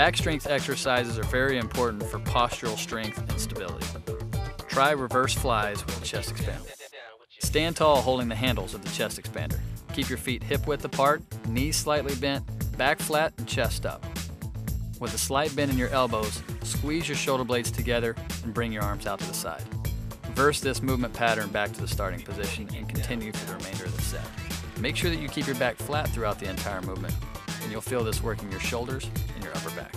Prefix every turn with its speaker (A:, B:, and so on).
A: Back strength exercises are very important for postural strength and stability. Try reverse flies with the chest expander. Stand tall holding the handles of the chest expander. Keep your feet hip width apart, knees slightly bent, back flat, and chest up. With a slight bend in your elbows, squeeze your shoulder blades together and bring your arms out to the side. Reverse this movement pattern back to the starting position and continue for the remainder of the set. Make sure that you keep your back flat throughout the entire movement, and you'll feel this working your shoulders and your upper back.